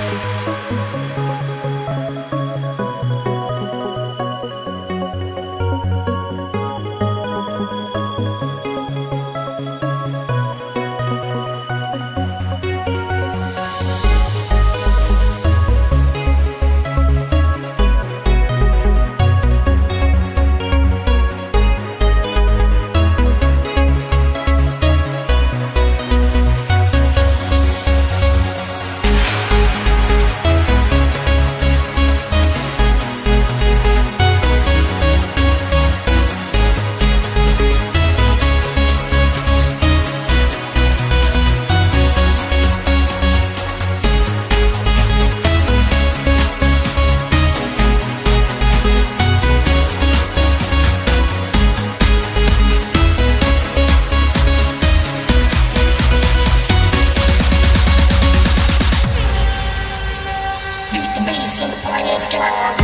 Beat the the party's gone.